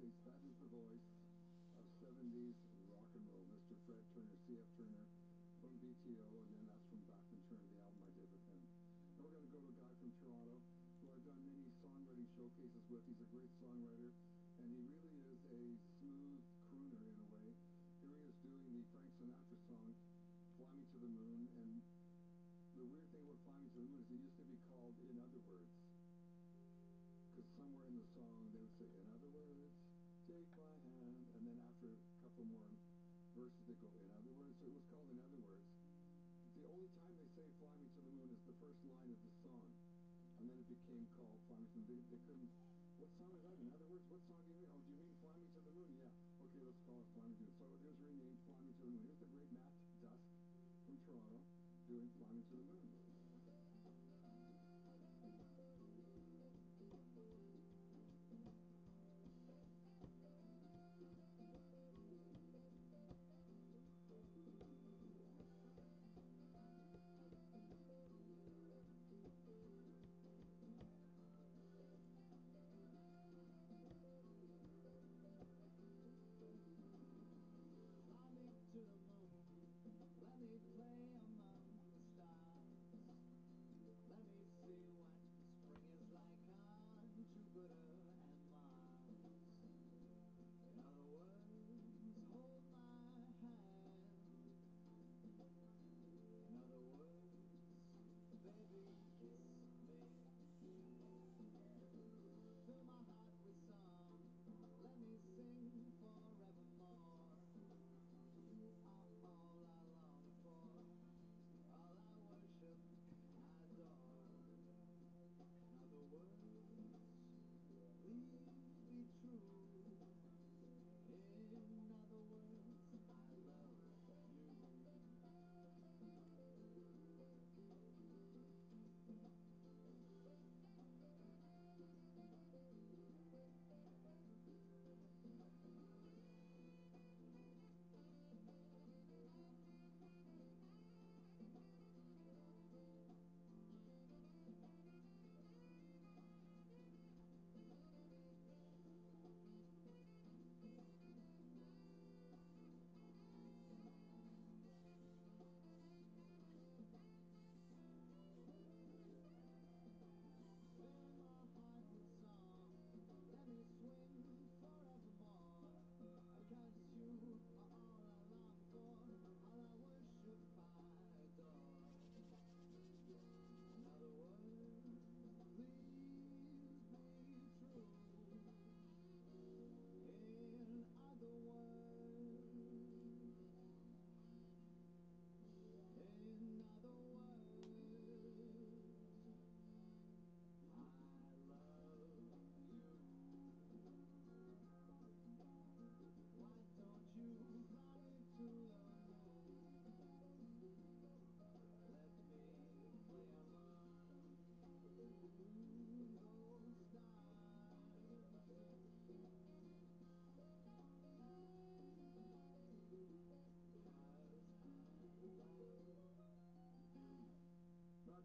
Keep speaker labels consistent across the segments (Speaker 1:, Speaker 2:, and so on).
Speaker 1: States. That is the voice of 70s rock and roll, Mr. Fred Turner, C.F. Turner, from BTO, and then that's from Back Bachman Turner, the album I did with him. Now we're going to go to a guy from Toronto who I've done many songwriting showcases with. He's a great songwriter, and he really is a smooth crooner in a way. Here he is doing the Frank Sinatra song, Fly Me to the Moon, and the weird thing about Fly Me to the Moon is it used to be called In Other Words. Because somewhere in the song they would say, In other words, take my hand, and then after a couple more verses they go, In other words, so it was called In Other Words. The only time they say Fly Me to the Moon is the first line of the song. And then it became called Fly Me to the Moon. They, they couldn't, what song is that? In other words, what song do you mean? Oh, do you mean Fly Me to the Moon? Yeah. Okay, let's call it Fly Me to the Moon. So it was renamed Fly Me to the Moon. Here's the great Matt Dusk from Toronto doing Fly Me to the Moon.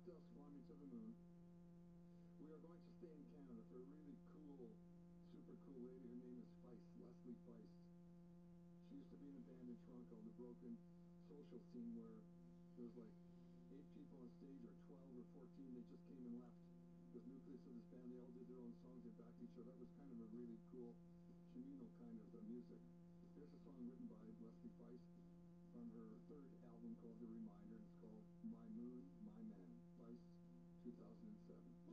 Speaker 1: Fly Me to the Moon. We are going to stay in Canada for a really cool, super cool lady. Her name is Feist, Leslie Feist. She used to be in a band in Toronto the Broken Social Scene where there was like eight people on stage or 12 or 14. They just came and left. The nucleus of this band, they all did their own songs. They backed each other. That was kind of a really cool communal kind of uh, music. Here's a song written by Leslie Feist from her third album called The Reminder. It's called My Moon, 2007